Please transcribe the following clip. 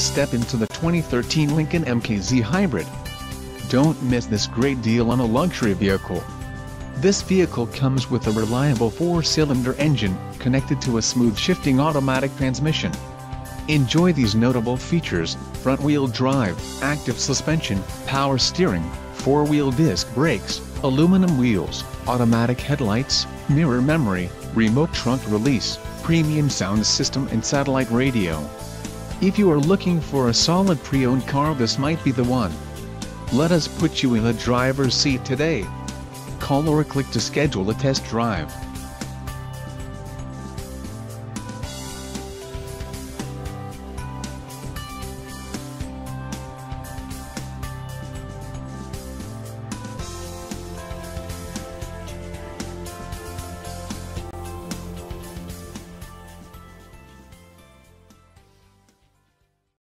Step into the 2013 Lincoln MKZ Hybrid. Don't miss this great deal on a luxury vehicle. This vehicle comes with a reliable four-cylinder engine, connected to a smooth shifting automatic transmission. Enjoy these notable features, front-wheel drive, active suspension, power steering, four-wheel disc brakes, aluminum wheels, automatic headlights, mirror memory, remote trunk release, premium sound system and satellite radio. If you are looking for a solid pre-owned car this might be the one. Let us put you in the driver's seat today. Call or click to schedule a test drive.